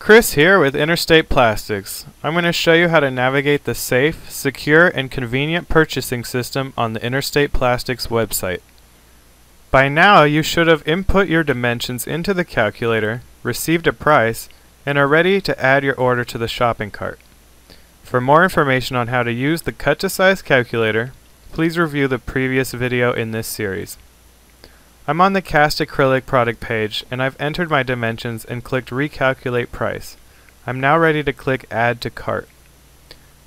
Chris here with Interstate Plastics. I'm going to show you how to navigate the safe, secure, and convenient purchasing system on the Interstate Plastics website. By now you should have input your dimensions into the calculator, received a price, and are ready to add your order to the shopping cart. For more information on how to use the cut to size calculator, please review the previous video in this series. I'm on the cast acrylic product page and I've entered my dimensions and clicked recalculate price. I'm now ready to click add to cart.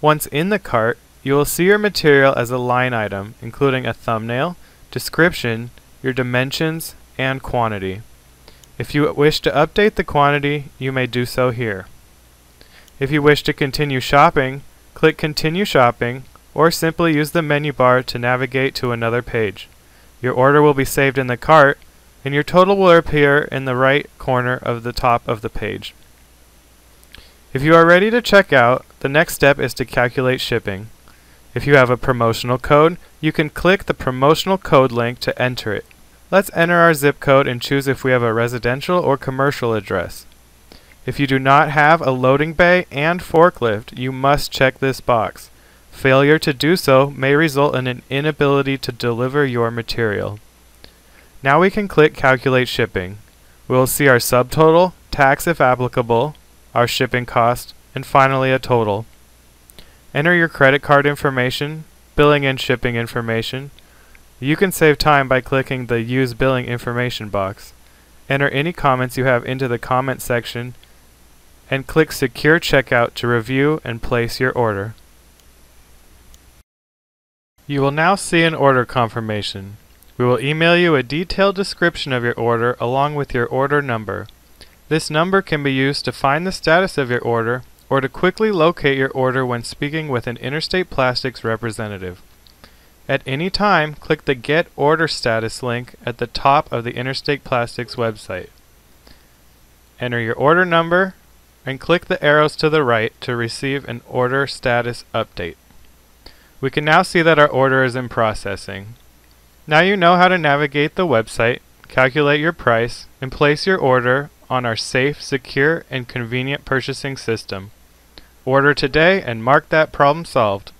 Once in the cart, you will see your material as a line item including a thumbnail, description, your dimensions, and quantity. If you wish to update the quantity, you may do so here. If you wish to continue shopping, click continue shopping or simply use the menu bar to navigate to another page. Your order will be saved in the cart, and your total will appear in the right corner of the top of the page. If you are ready to check out, the next step is to calculate shipping. If you have a promotional code, you can click the promotional code link to enter it. Let's enter our zip code and choose if we have a residential or commercial address. If you do not have a loading bay and forklift, you must check this box. Failure to do so may result in an inability to deliver your material. Now we can click Calculate Shipping. We will see our subtotal, tax if applicable, our shipping cost, and finally a total. Enter your credit card information, billing and shipping information. You can save time by clicking the Use Billing Information box. Enter any comments you have into the comment section and click Secure Checkout to review and place your order. You will now see an order confirmation. We will email you a detailed description of your order along with your order number. This number can be used to find the status of your order or to quickly locate your order when speaking with an Interstate Plastics representative. At any time, click the Get Order Status link at the top of the Interstate Plastics website. Enter your order number and click the arrows to the right to receive an order status update. We can now see that our order is in processing. Now you know how to navigate the website, calculate your price, and place your order on our safe, secure, and convenient purchasing system. Order today and mark that problem solved.